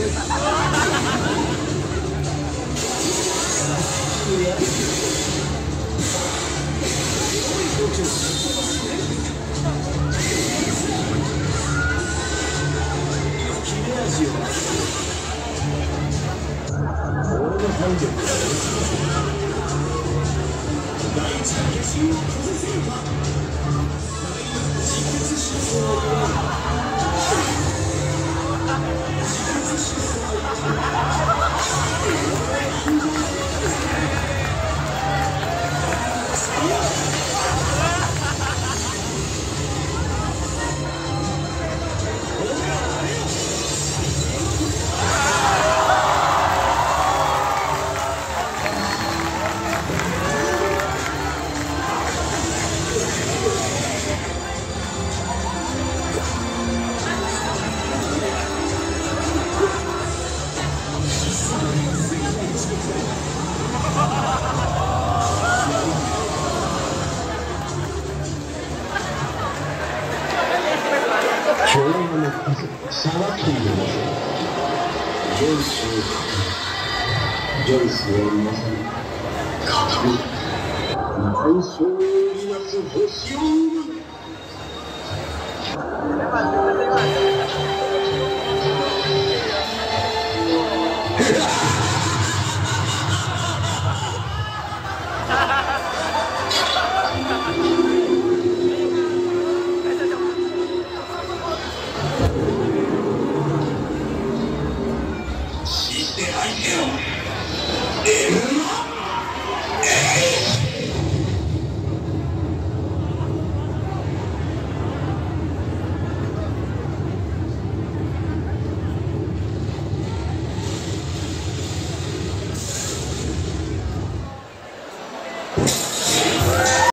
今日のさばきにジョイスジョイスはまさに神万象をいなす星を生む死 Amen.